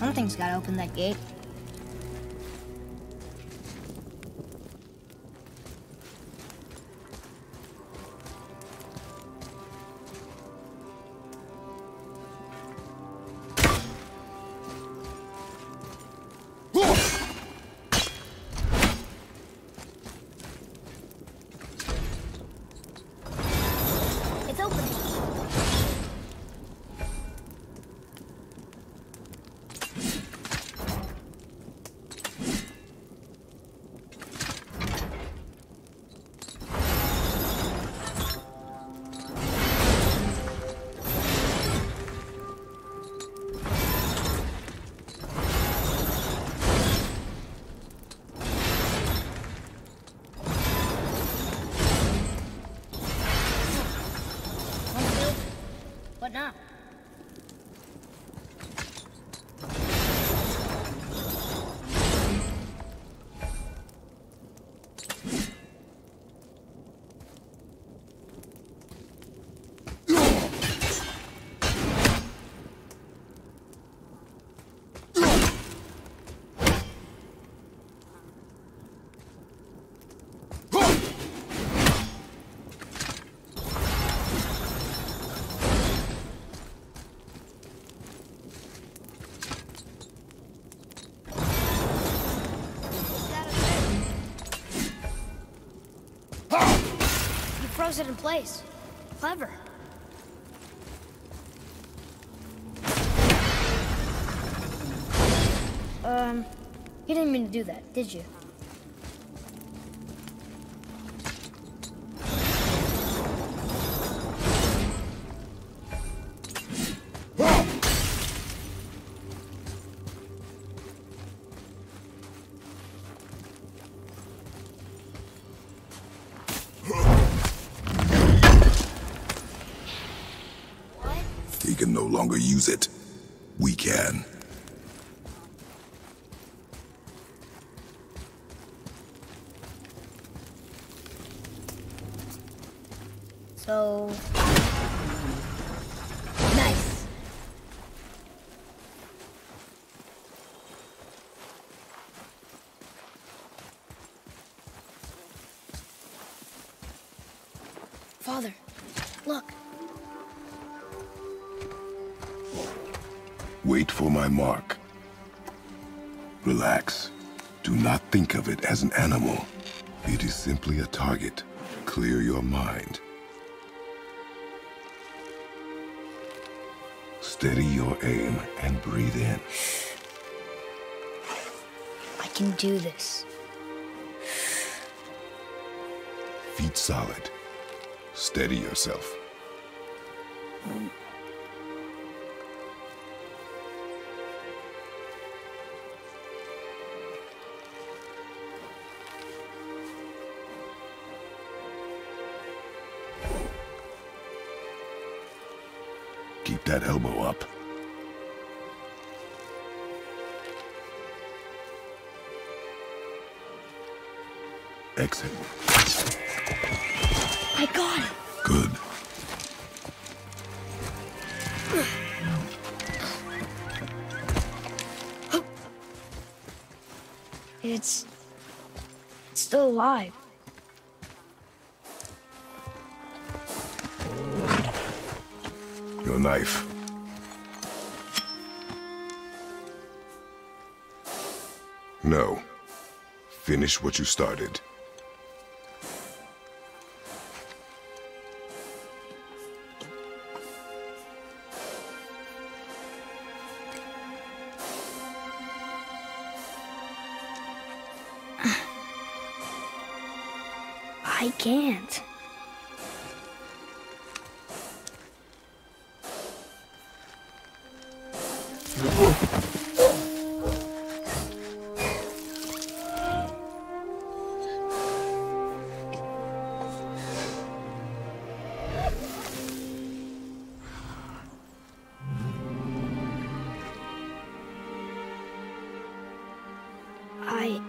Something's gotta open that gate. What now? It in place. Clever. Um, you didn't mean to do that, did you? Can no longer use it. We can. So... Nice. Father, look. Wait for my mark. Relax. Do not think of it as an animal. It is simply a target. Clear your mind. Steady your aim and breathe in. I can do this. Feet solid. Steady yourself. Mm. Keep that elbow up. Exit. I got it. Good. It's... it's still alive. Knife. No. Finish what you started. I can't. I